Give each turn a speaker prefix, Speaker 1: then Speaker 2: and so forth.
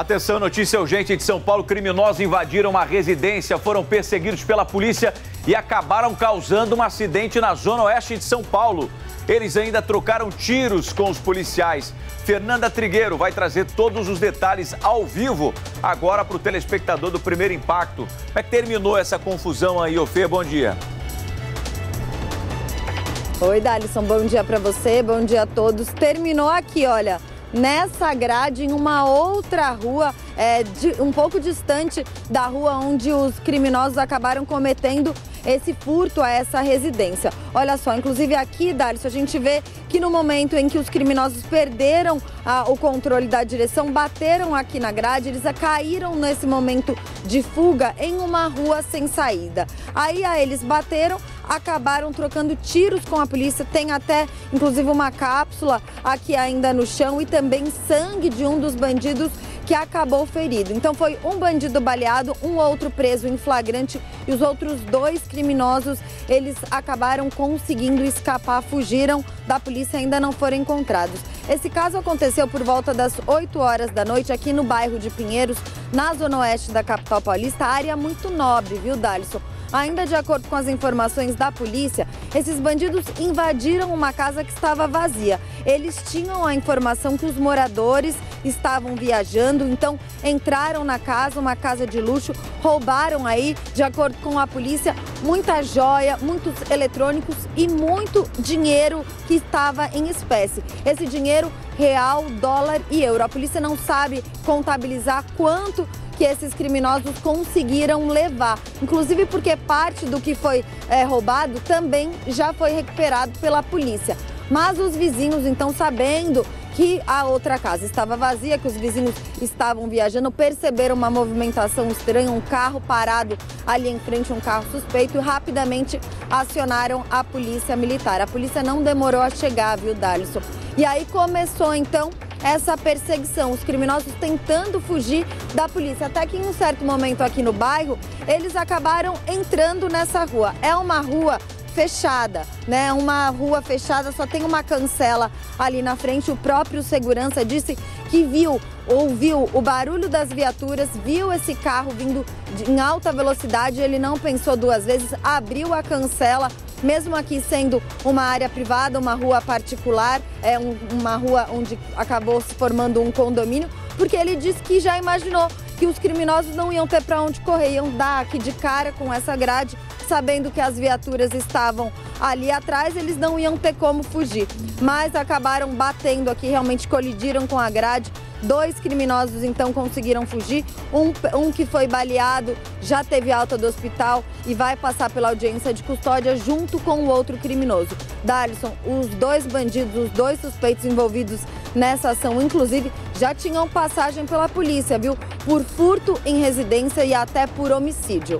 Speaker 1: Atenção, notícia urgente de São Paulo. Criminosos invadiram uma residência, foram perseguidos pela polícia e acabaram causando um acidente na zona oeste de São Paulo. Eles ainda trocaram tiros com os policiais. Fernanda Trigueiro vai trazer todos os detalhes ao vivo agora para o telespectador do primeiro impacto. Como é que terminou essa confusão aí, Ofê? Bom dia.
Speaker 2: Oi, Dalisson, bom dia para você, bom dia a todos. Terminou aqui, olha, nessa grade em uma outra rua, é, de, um pouco distante da rua onde os criminosos acabaram cometendo esse furto a essa residência. Olha só, inclusive aqui, Darcio, a gente vê que no momento em que os criminosos perderam ah, o controle da direção, bateram aqui na grade, eles caíram nesse momento de fuga em uma rua sem saída. Aí a eles bateram, acabaram trocando tiros com a polícia. Tem até, inclusive, uma cápsula aqui ainda no chão e também sangue de um dos bandidos que acabou ferido. Então foi um bandido baleado, um outro preso em flagrante e os outros dois criminosos, eles acabaram conseguindo escapar, fugiram da polícia e ainda não foram encontrados. Esse caso aconteceu por volta das 8 horas da noite aqui no bairro de Pinheiros, na zona oeste da capital paulista, área muito nobre, viu, Dalisson? Ainda de acordo com as informações da polícia, esses bandidos invadiram uma casa que estava vazia. Eles tinham a informação que os moradores estavam viajando, então entraram na casa, uma casa de luxo, roubaram aí, de acordo com a polícia, muita joia, muitos eletrônicos e muito dinheiro que estava em espécie. Esse dinheiro real, dólar e euro. A polícia não sabe contabilizar quanto que esses criminosos conseguiram levar. Inclusive porque parte do que foi é, roubado também já foi recuperado pela polícia. Mas os vizinhos, então, sabendo que a outra casa estava vazia, que os vizinhos estavam viajando, perceberam uma movimentação estranha, um carro parado ali em frente, um carro suspeito, e rapidamente acionaram a polícia militar. A polícia não demorou a chegar, viu, Dalisson? E aí começou, então, essa perseguição, os criminosos tentando fugir da polícia. Até que em um certo momento aqui no bairro, eles acabaram entrando nessa rua. É uma rua fechada, né? Uma rua fechada, só tem uma cancela ali na frente. O próprio segurança disse que viu, ouviu o barulho das viaturas, viu esse carro vindo em alta velocidade, ele não pensou duas vezes, abriu a cancela, mesmo aqui sendo uma área privada, uma rua particular, é um, uma rua onde acabou se formando um condomínio, porque ele disse que já imaginou que os criminosos não iam ter para onde correr, iam dar aqui de cara com essa grade, sabendo que as viaturas estavam ali atrás, eles não iam ter como fugir. Mas acabaram batendo aqui, realmente colidiram com a grade. Dois criminosos então conseguiram fugir. Um, um que foi baleado já teve alta do hospital e vai passar pela audiência de custódia junto com o outro criminoso. Darlison, os dois bandidos, os dois suspeitos envolvidos nessa ação, inclusive, já tinham passagem pela polícia, viu? Por furto em residência e até por homicídio.